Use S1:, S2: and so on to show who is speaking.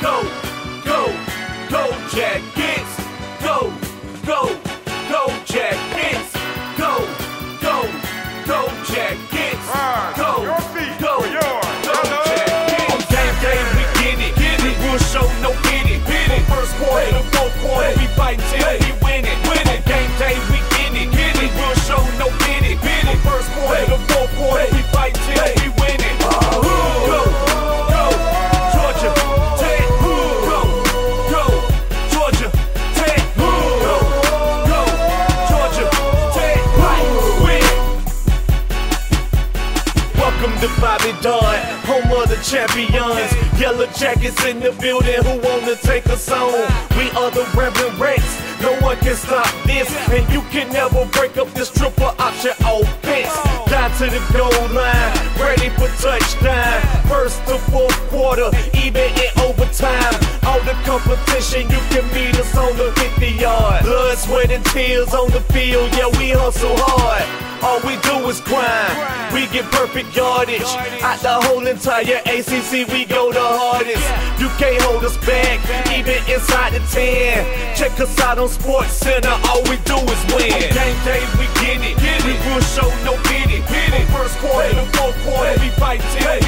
S1: go, go, go Jackets, Welcome to Bobby Dodd, home of the champions. Yellow jackets in the building who wanna take us on. We are the Ramblin' Wreck, no one can stop this. And you can never break up this triple option oh, offense. Down to the goal line, ready for touchdown. First to fourth quarter, even in overtime. All the competition, you can meet us on the 50 yard. Blood, sweat, and tears on the field, yeah, we hustle hard. All we is grind. We get perfect yardage. Out the whole entire ACC, we go the hardest. You can't hold us back, even inside the 10. Check us out on Sports Center, all we do is win. On game day, we get it. We will show no pity. Pity. First quarter to fourth quarter, we fight till